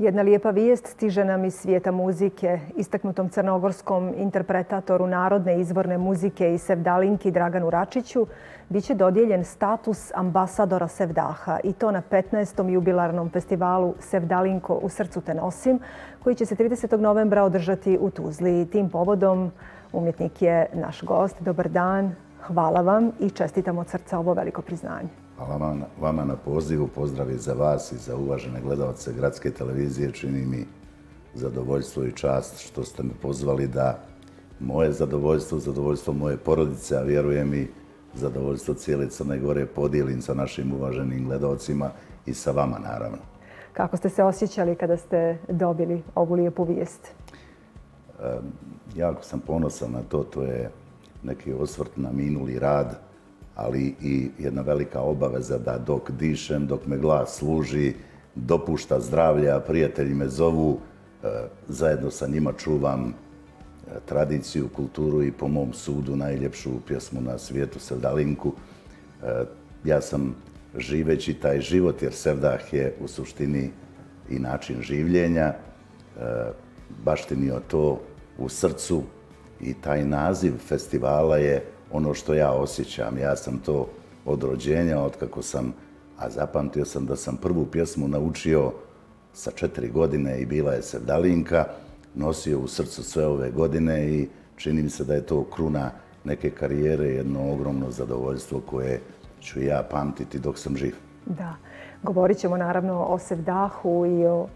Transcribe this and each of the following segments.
Jedna lijepa vijest stiže nam iz svijeta muzike. Istaknutom crnogorskom interpretatoru narodne izvorne muzike i Sevdalinki Draganu Račiću biće dodijeljen status ambasadora Sevdaha i to na 15. jubilarnom festivalu Sevdalinko u srcu te nosim, koji će se 30. novembra održati u Tuzli. Tim povodom umjetnik je naš gost. Dobar dan, hvala vam i čestitam od srca ovo veliko priznanje. Hvala vama na pozivu, pozdrav za vas i za uvažene gledalce Gradske televizije. Čini mi zadovoljstvo i čast što ste me pozvali da moje zadovoljstvo, zadovoljstvo moje porodice, a vjerujem i zadovoljstvo cijele Crne Gore podijelim sa našim uvaženim gledalcima i sa vama naravno. Kako ste se osjećali kada ste dobili ovu lijepu vijest? Jako sam ponosan na to, to je neki osvrt na minuli rad, ali i jedna velika obaveza da dok dišem, dok me glas služi, dopušta zdravlja, prijatelji me zovu, e, zajedno sa njima čuvam e, tradiciju, kulturu i po mom sudu najljepšu pjesmu na svijetu, Sevdalinku. E, ja sam živeći taj život, jer Sevdah je u suštini i način življenja, baštinio to u srcu i taj naziv festivala je ono što ja osjećam. Ja sam to od rođenja, od kako sam, a zapamtio sam da sam prvu pjesmu naučio sa četiri godine i bila je Sevdalinka, nosio u srcu sve ove godine i čini mi se da je to kruna neke karijere, jedno ogromno zadovoljstvo koje ću ja pamtiti dok sam živ. Da, govorit ćemo naravno o Sevdahu i o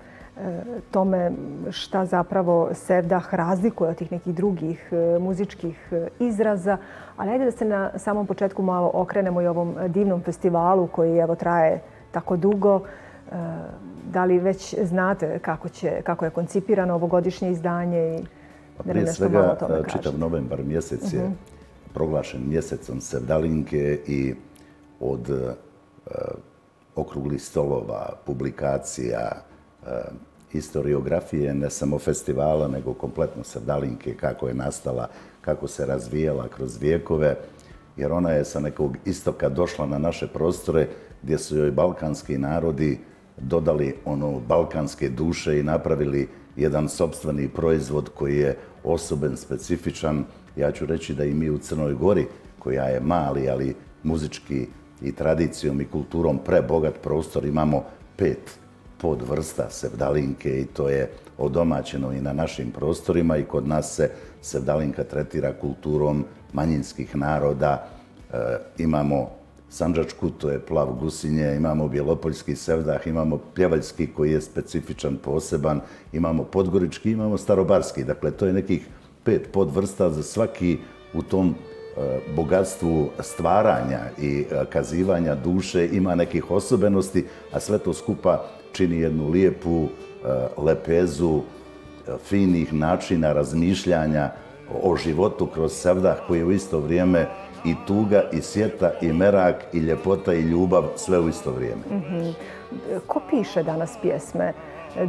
tome šta zapravo Sevdah razlikuje od tih nekih drugih e, muzičkih e, izraza. Ali ajde da se na samom početku malo okrenemo i ovom divnom festivalu koji evo traje tako dugo. E, da li već znate kako, će, kako je koncipirano ovogodišnje izdanje i pa da li nešto malo o tome kažete? Čitav novembar mjesec je uh mhm. -huh. proglašen mjesecom Sevdalinke i od uh, okruglih stolova, publikacija, Eh, historiografije ne samo festivala, nego kompletno Sevdalinke, kako je nastala, kako se razvijela kroz vijekove, jer ona je sa nekog istoka došla na naše prostore gdje su joj balkanski narodi dodali ono balkanske duše i napravili jedan sobstveni proizvod koji je osoben, specifičan. Ja ću reći da i mi u Crnoj Gori, koja je mali, ali muzički i tradicijom i kulturom prebogat prostor, imamo pet podvrsta sevdalinke i to je odomaćeno i na našim prostorima i kod nas se sevdalinka tretira kulturom manjinskih naroda. E, imamo Sanđačku, to je plav gusinje, imamo Bjelopoljski sevdah, imamo Pjevaljski koji je specifičan, poseban, imamo Podgorički, imamo Starobarski. Dakle, to je nekih pet podvrsta za svaki u tom e, bogatstvu stvaranja i e, kazivanja duše ima nekih osobenosti, a sve to skupa čini jednu lijepu e, lepezu e, finih načina razmišljanja o životu kroz sevdah koji je u isto vrijeme i tuga, i sjeta, i merak, i ljepota, i ljubav, sve u isto vrijeme. Mhm. Ko piše danas pjesme?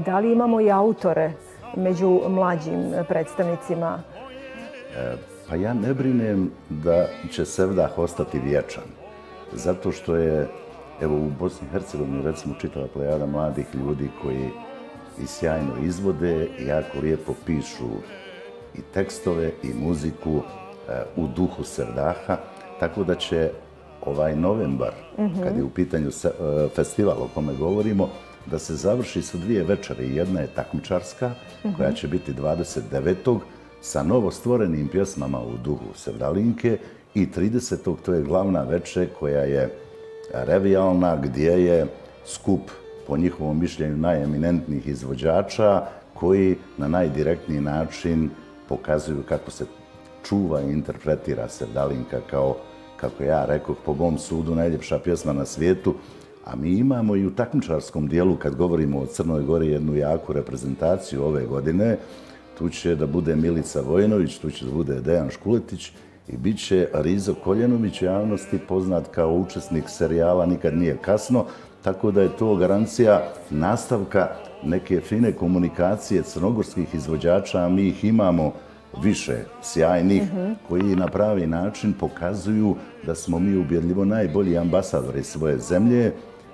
Da li imamo i autore među mlađim predstavnicima? E, pa ja ne brinem da će sevdah ostati vječan. Zato što je Evo u Bosni i Hercegovini recimo čitava plejada mladih ljudi koji i sjajno izvode i jako lijepo pišu i tekstove i muziku e, u duhu Serdaha, tako da će ovaj novembar, mm -hmm. kad je u pitanju se, e, festival o kome govorimo, da se završi sa dvije večere. Jedna je takmičarska, mm -hmm. koja će biti 29. sa novo stvorenim pjesmama u duhu Sevdalinke i 30. to je glavna večer koja je revijalna gdje je skup po njihovom mišljenju najeminentnijih izvođača koji na najdirektniji način pokazuju kako se čuva i interpretira se Dalinka kao, kako ja rekao, po mom sudu najljepša pjesma na svijetu. A mi imamo i u takmičarskom dijelu, kad govorimo o Crnoj Gori, jednu jaku reprezentaciju ove godine. Tu će da bude Milica Vojnović, tu će da bude Dejan Škuletić, i bit će Rizo Koljenović u javnosti poznat kao učesnik serijala Nikad nije kasno, tako da je to garancija nastavka neke fine komunikacije crnogorskih izvođača, a mi ih imamo više sjajnih mhm. koji na pravi način pokazuju da smo mi ubjedljivo najbolji ambasadori svoje zemlje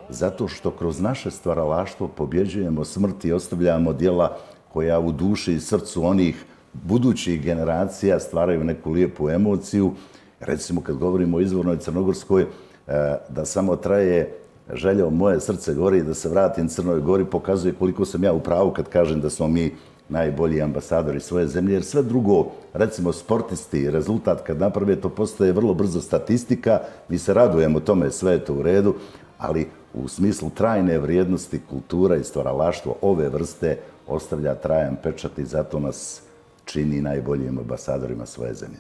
zato što kroz naše stvaralaštvo pobjeđujemo smrt i ostavljamo dijela koja u duši i srcu onih budućih generacija stvaraju neku lijepu emociju. Recimo, kad govorimo o izvornoj Crnogorskoj, eh, da samo traje želja moje srce gori da se vratim Crnoj gori, pokazuje koliko sam ja u pravu kad kažem da smo mi najbolji ambasadori svoje zemlje, jer sve drugo, recimo sportisti, rezultat kad naprave, to postaje vrlo brzo statistika, mi se radujemo tome, sve je to u redu, ali u smislu trajne vrijednosti kultura i stvaralaštvo ove vrste ostavlja trajan pečat i zato nas čini najboljim ambasadorima svoje zemlje.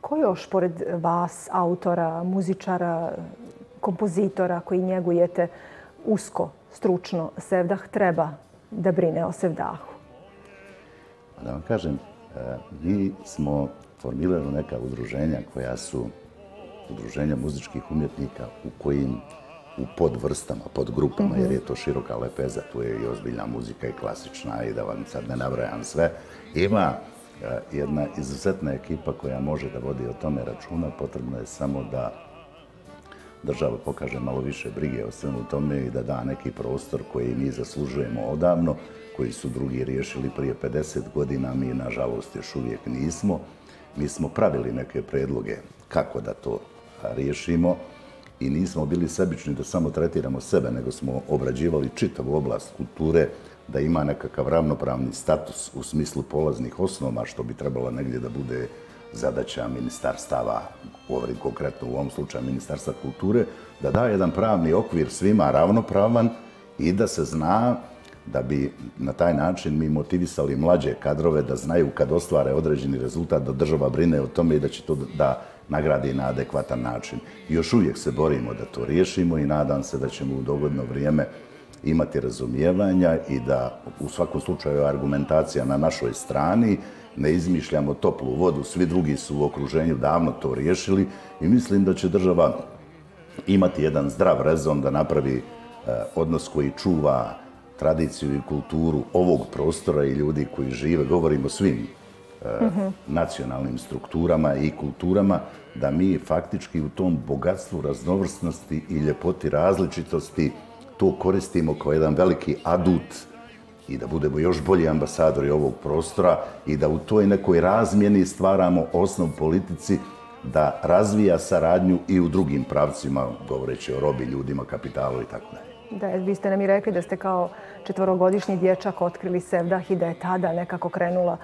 Ko još, pored vas, autora, muzičara, kompozitora koji njegujete usko, stručno, Sevdah treba da brine o Sevdahu? Da vam kažem, e, mi smo formirali neka udruženja koja su udruženja muzičkih umjetnika u kojim u podvrstama, podgrupama, jer je to široka lepeza, tu je i ozbiljna muzika i klasična i da vam sad ne nabrajam sve. Ima e, jedna izuzetna ekipa koja može da vodi o tome računa, potrebno je samo da država pokaže malo više brige o svemu tome i da da neki prostor koji mi zaslužujemo odavno, koji su drugi riješili prije 50 godina, mi nažalost još uvijek nismo. Mi smo pravili neke predloge kako da to riješimo i nismo bili sebični da samo tretiramo sebe, nego smo obrađivali čitavu oblast kulture da ima nekakav ravnopravni status u smislu polaznih osnova, što bi trebalo negdje da bude zadaća ministarstava, govorim konkretno u ovom slučaju ministarstva kulture, da da jedan pravni okvir svima ravnopravan i da se zna da bi na taj način mi motivisali mlađe kadrove da znaju kad ostvare određeni rezultat da država brine o tome i da će to da nagradi na adekvatan način. Još uvijek se borimo da to riješimo i nadam se da ćemo u dogodno vrijeme imati razumijevanja i da u svakom slučaju argumentacija na našoj strani, ne izmišljamo toplu vodu, svi drugi su u okruženju davno to riješili i mislim da će država imati jedan zdrav rezon da napravi e, odnos koji čuva tradiciju i kulturu ovog prostora i ljudi koji žive, govorimo svim Mhm. nacionalnim strukturama i kulturama, da mi faktički u tom bogatstvu raznovrsnosti i ljepoti različitosti to koristimo kao jedan veliki adut i da budemo još bolji ambasadori ovog prostora i da u toj nekoj razmjeni stvaramo osnov politici da razvija saradnju i u drugim pravcima, govoreći o robi, ljudima, kapitalu i tako dalje. Da, vi ste nam i rekli da ste kao četvorogodišnji dječak otkrili Sevdah i da je tada nekako krenula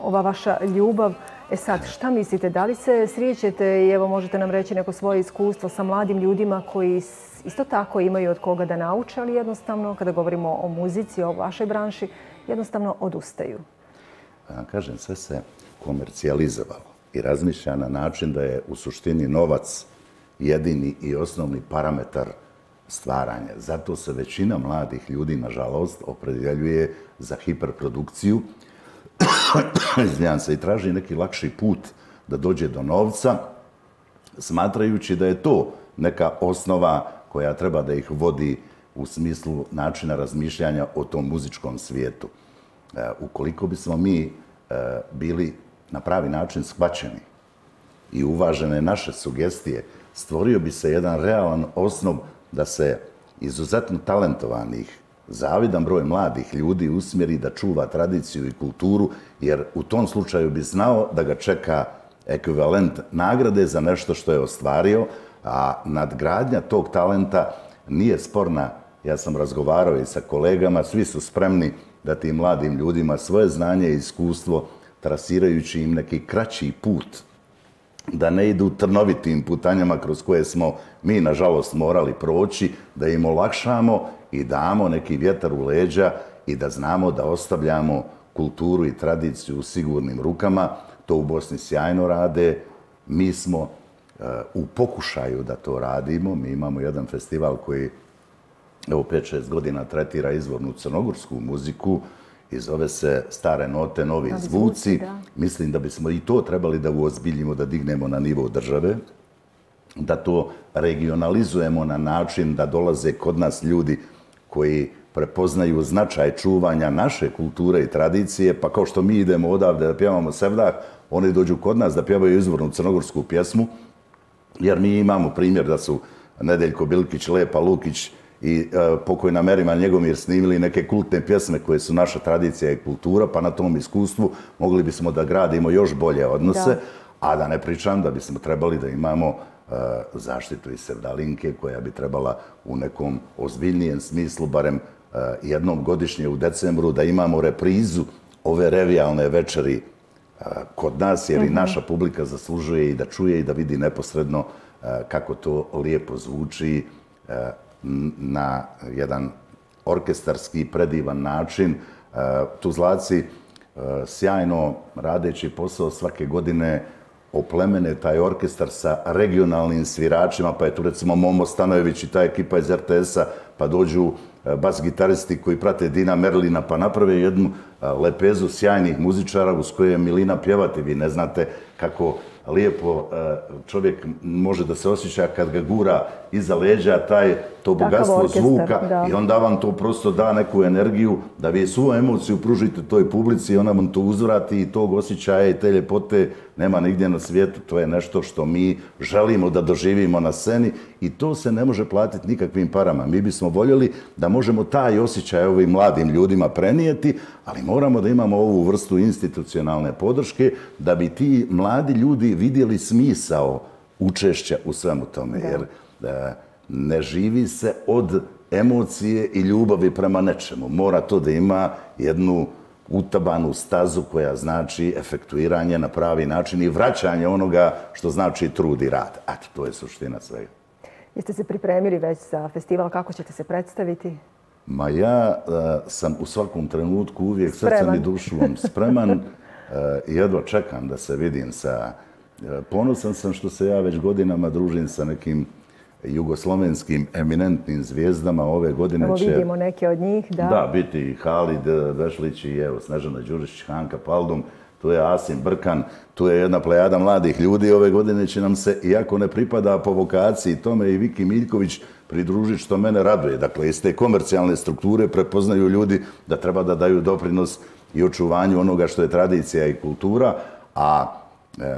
ova vaša ljubav. E sad, šta mislite, da li se srijećete i evo možete nam reći neko svoje iskustvo sa mladim ljudima koji isto tako imaju od koga da nauče, ali jednostavno, kada govorimo o muzici, o vašoj branši, jednostavno odustaju? Kažem, sve se komercijalizovalo i razmišlja na način da je u suštini novac jedini i osnovni parametar stvaranja. Zato se većina mladih ljudi, nažalost, opredjeljuje za hiperprodukciju, izvijam se, i traži neki lakši put da dođe do novca, smatrajući da je to neka osnova koja treba da ih vodi u smislu načina razmišljanja o tom muzičkom svijetu. E, ukoliko bismo mi e, bili na pravi način shvaćeni i uvažene naše sugestije, stvorio bi se jedan realan osnov da se izuzetno talentovanih, zavidan broj mladih ljudi usmjeri da čuva tradiciju i kulturu, jer u tom slučaju bi znao da ga čeka ekvivalent nagrade za nešto što je ostvario, a nadgradnja tog talenta nije sporna. Ja sam razgovarao i sa kolegama, svi su spremni da tim mladim ljudima svoje znanje i iskustvo, trasirajući im neki kraći put da ne idu trnovitim putanjama kroz koje smo mi, nažalost, morali proći, da im olakšamo i damo neki vjetar u leđa i da znamo da ostavljamo kulturu i tradiciju u sigurnim rukama. To u Bosni sjajno rade. Mi smo uh, u pokušaju da to radimo. Mi imamo jedan festival koji evo 5-6 godina tretira izvornu crnogorsku muziku i zove se Stare note, novi, novi zvuci. zvuci Mislim da bismo i to trebali da uozbiljimo, da dignemo na nivo države, da to regionalizujemo na način da dolaze kod nas ljudi koji prepoznaju značaj čuvanja naše kulture i tradicije, pa kao što mi idemo odavde da pjevamo Sevdah, oni dođu kod nas da pjevaju izvornu crnogorsku pjesmu, jer mi imamo primjer da su Nedeljko Bilkić, Lepa Lukić i e, pokojna Merima Njegomir snimili neke kultne pjesme koje su naša tradicija i kultura, pa na tom iskustvu mogli bismo da gradimo još bolje odnose, a da ne pričam da bismo trebali da imamo e, zaštitu iz Sevdalinke koja bi trebala u nekom ozbiljnijem smislu, barem e, jednom godišnje u decembru, da imamo reprizu ove revijalne večeri kod nas, jer i mhm. naša publika zaslužuje i da čuje i da vidi neposredno kako to lijepo zvuči na jedan orkestarski predivan način. E, Tuzlaci e, sjajno radeći posao svake godine oplemene taj orkestar sa regionalnim sviračima, pa je tu recimo Momo Stanojević i ta ekipa iz RTS-a, pa dođu e, bas-gitaristi koji prate Dina Merlina, pa naprave jednu lepezu sjajnih muzičara uz koje je Milina pjevati. Vi ne znate kako lijepo čovjek može da se osjeća kad ga gura iza leđa taj to bogatstvo zvuka i onda vam to prosto da neku energiju da vi svu emociju pružite toj publici i ona vam to uzvrati i tog osjećaja i te ljepote nema nigdje na svijetu. To je nešto što mi želimo da doživimo na sceni i to se ne može platiti nikakvim parama. Mi bismo voljeli da možemo taj osjećaj ovim mladim ljudima prenijeti, ali moramo da imamo ovu vrstu institucionalne podrške da bi ti mladi ljudi vidjeli smisao učešća u svemu tome. Jer e, ne živi se od emocije i ljubavi prema nečemu. Mora to da ima jednu utabanu stazu koja znači efektuiranje na pravi način i vraćanje onoga što znači trud i rad. Eto, to je suština svega. Jeste se pripremili već za festival? Kako ćete se predstaviti? Ma ja e, sam u svakom trenutku uvijek srcem i dušom spreman. uh, jedva čekam da se vidim sa... Uh, ponosan sam što se ja već godinama družim sa nekim jugoslovenskim eminentnim zvijezdama ove godine će... Evo vidimo neke od njih, da. Da, biti Halid Vešlić i evo Snežana Đurišić, Hanka Paldum, tu je Asim Brkan, tu je jedna plejada mladih ljudi. Ove godine će nam se, iako ne pripada po vokaciji tome i Viki Miljković, pridružiti što mene raduje. Dakle, iz te komercijalne strukture prepoznaju ljudi da treba da daju doprinos i očuvanju onoga što je tradicija i kultura, a E,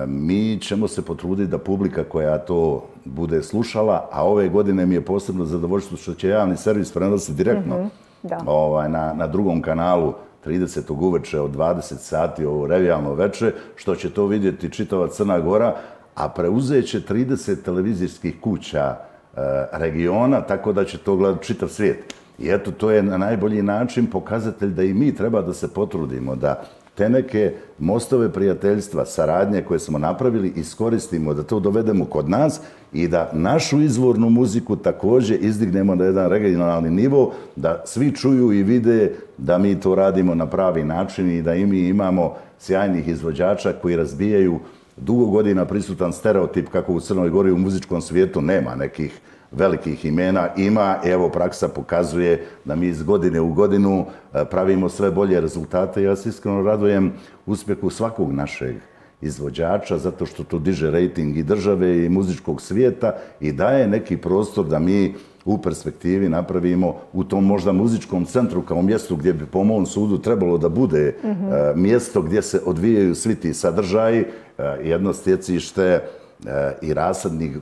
mi ćemo se potruditi da publika koja to bude slušala, a ove godine mi je posebno zadovoljstvo što će javni servis prenositi direktno mm -hmm, ovaj, na, na drugom kanalu 30. uveče od 20 sati ovo revijalno veče, što će to vidjeti čitava Crna Gora, a preuzet će 30 televizijskih kuća e, regiona, tako da će to gledati čitav svijet. I eto, to je na najbolji način pokazatelj da i mi treba da se potrudimo, da te neke mostove prijateljstva, saradnje koje smo napravili, iskoristimo da to dovedemo kod nas i da našu izvornu muziku također izdignemo na jedan regionalni nivo, da svi čuju i vide da mi to radimo na pravi način i da i mi imamo sjajnih izvođača koji razbijaju dugo godina prisutan stereotip kako u Crnoj Gori u muzičkom svijetu nema nekih velikih imena ima. Evo, praksa pokazuje da mi iz godine u godinu e, pravimo sve bolje rezultate. Ja se iskreno radujem uspjehu svakog našeg izvođača, zato što to diže rejting i države i muzičkog svijeta i daje neki prostor da mi u perspektivi napravimo u tom možda muzičkom centru kao mjestu gdje bi po mom sudu trebalo da bude mm -hmm. mjesto gdje se odvijaju svi ti sadržaji, e, jedno stjecište e, i rasadnih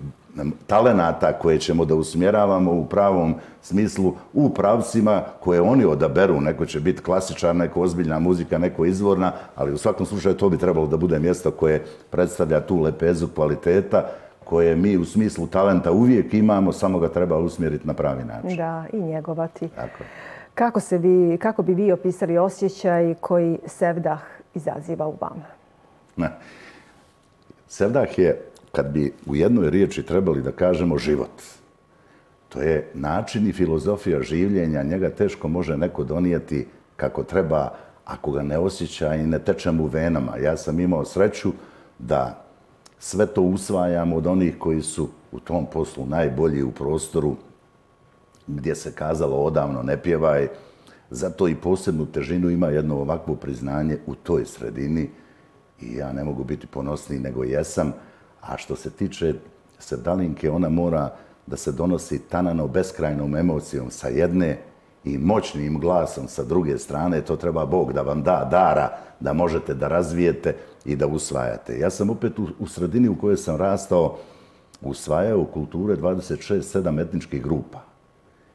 talenata koje ćemo da usmjeravamo u pravom smislu u pravcima koje oni odaberu. Neko će biti klasičar, neko ozbiljna muzika, neko izvorna, ali u svakom slučaju to bi trebalo da bude mjesto koje predstavlja tu lepezu kvaliteta koje mi u smislu talenta uvijek imamo, samo ga treba usmjeriti na pravi način. Da, i njegovati. Tako. Kako, se vi, kako bi vi opisali osjećaj koji Sevdah izaziva u vama? Ne. Sevdah je kad bi u jednoj riječi trebali da kažemo život, to je način i filozofija življenja, njega teško može neko donijeti kako treba ako ga ne osjeća i ne teče mu venama. Ja sam imao sreću da sve to usvajam od onih koji su u tom poslu najbolji u prostoru gdje se kazalo odavno ne pjevaj. Zato i posebnu težinu ima jedno ovakvo priznanje u toj sredini i ja ne mogu biti ponosniji nego jesam. A što se tiče srdalinke, ona mora da se donosi tanano beskrajnom emocijom sa jedne i moćnim glasom sa druge strane. To treba Bog da vam da dara da možete da razvijete i da usvajate. Ja sam opet u, u sredini u kojoj sam rastao usvajao kulture 26-7 etničkih grupa.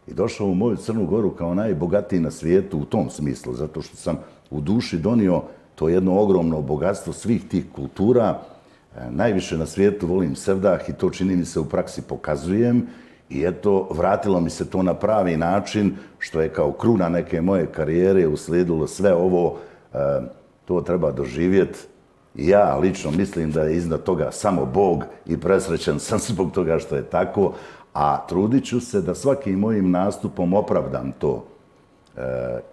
i došao u moju Crnu Goru kao najbogatiji na svijetu u tom smislu, zato što sam u duši donio to jedno ogromno bogatstvo svih tih kultura. Najviše na svijetu volim Sevdah i to čini mi se u praksi pokazujem. I eto, vratilo mi se to na pravi način, što je kao kruna neke moje karijere uslijedilo sve ovo. E, to treba doživjeti. Ja lično mislim da je iznad toga samo Bog i presrećen sam zbog toga što je tako a trudit ću se da svakim mojim nastupom opravdam to, e,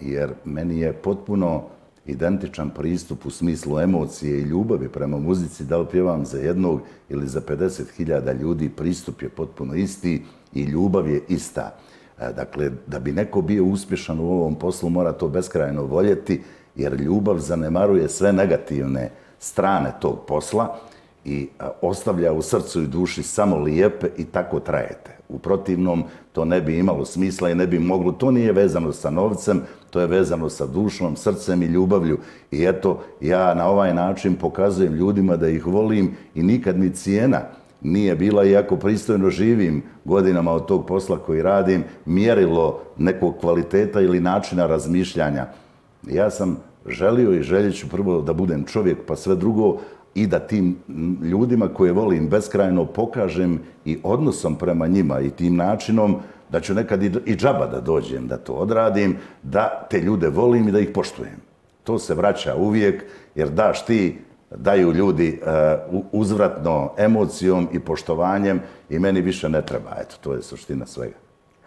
jer meni je potpuno identičan pristup u smislu emocije i ljubavi prema muzici, da li pjevam za jednog ili za 50.000 ljudi, pristup je potpuno isti i ljubav je ista. E, dakle, da bi neko bio uspješan u ovom poslu, mora to beskrajno voljeti, jer ljubav zanemaruje sve negativne strane tog posla i e, ostavlja u srcu i duši samo lijepe i tako trajete. U protivnom, to ne bi imalo smisla i ne bi moglo. To nije vezano sa novcem, to je vezano sa dušom, srcem i ljubavlju. I eto, ja na ovaj način pokazujem ljudima da ih volim i nikad mi cijena nije bila, iako pristojno živim godinama od tog posla koji radim, mjerilo nekog kvaliteta ili načina razmišljanja. Ja sam želio i željeću prvo da budem čovjek, pa sve drugo, i da tim ljudima koje volim beskrajno pokažem i odnosom prema njima i tim načinom da ću nekad i džaba da dođem, da to odradim, da te ljude volim i da ih poštujem. To se vraća uvijek, jer daš ti, daju ljudi uh, uzvratno emocijom i poštovanjem i meni više ne treba. Eto, to je suština svega.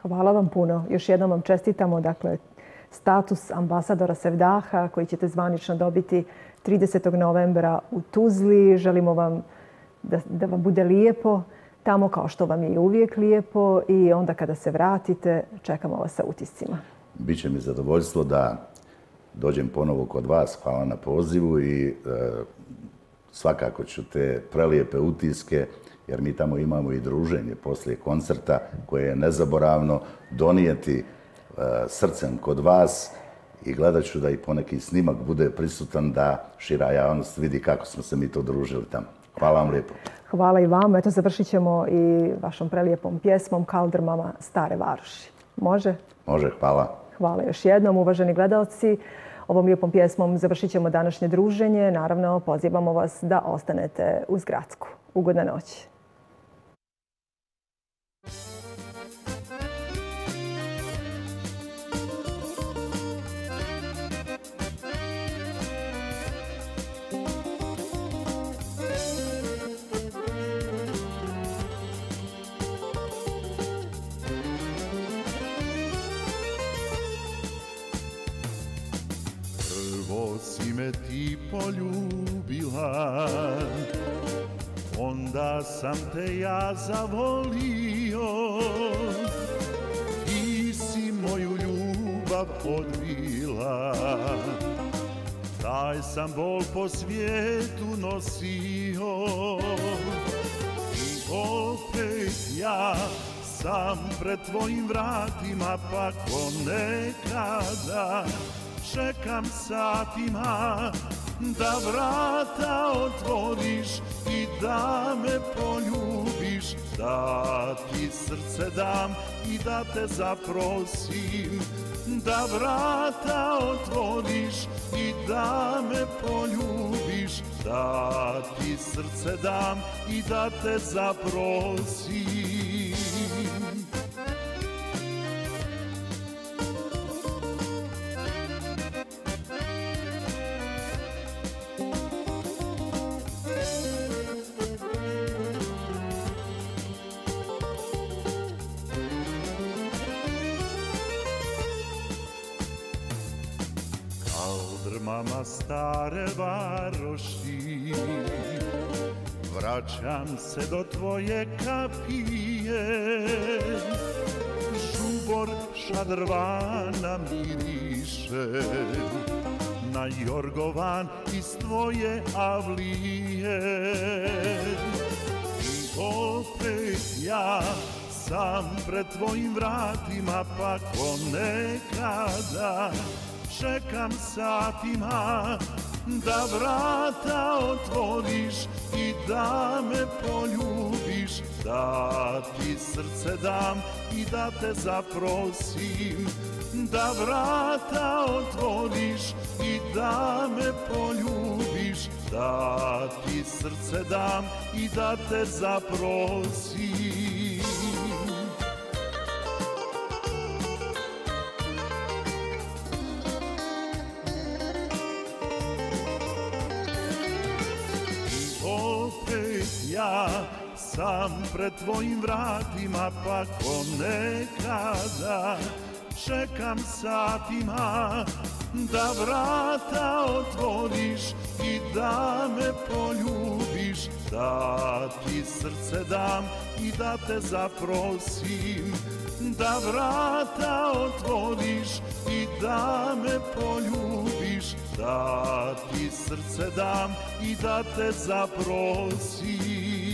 Hvala vam puno. Još jednom vam čestitamo, dakle, status ambasadora Sevdaha koji ćete zvanično dobiti 30. novembra u Tuzli. Želimo vam da, da vam bude lijepo tamo kao što vam je i uvijek lijepo i onda kada se vratite čekamo vas sa utiscima. Biće mi zadovoljstvo da dođem ponovo kod vas. Hvala na pozivu i e, svakako ću te prelijepe utiske jer mi tamo imamo i druženje poslije koncerta koje je nezaboravno donijeti e, srcem kod vas i gledat ću da i poneki snimak bude prisutan da šira javnost vidi kako smo se mi to družili tamo. Hvala vam lijepo. Hvala i vam. Eto, završit ćemo i vašom prelijepom pjesmom Kaldrmama Stare Varoši. Može? Može, hvala. Hvala još jednom, uvaženi gledalci. Ovom lijepom pjesmom završit ćemo današnje druženje. Naravno, pozivamo vas da ostanete uz Gradsku. Ugodna noć. Ti poljubila. Onda sam te ja zavolio. Ti si moju ljubav odbila. Taj sam bol po svijetu nosio. I opet ja sam pred tvojim vratima Pa ko nekada čekam satima da vrata otvoriš i da me poljubiš. Da ti srce dam i da te zaprosim. Da vrata otvoriš i da me poljubiš. Da ti srce dam i da te zaprosim. Vraćam se do tvoje kapije. Žubor šadrvana miriše Na jorgovan iz tvoje avlije. I opet ja sam pred tvojim vratima Pa ko nekada čekam satima da vrata otvoriš i da me poljubiš. Da ti srce dam i da te zaprosim. Da vrata otvoriš i da me poljubiš. Da ti srce dam i da te zaprosim. Sam pred tvojim vratima pa ko nekada čekam satima da vrata otvoriš i da me poljubiš da ti srce dam i da te zaprosim da vrata otvoriš i da me poljubiš da ti srce dam i da te zaprosim.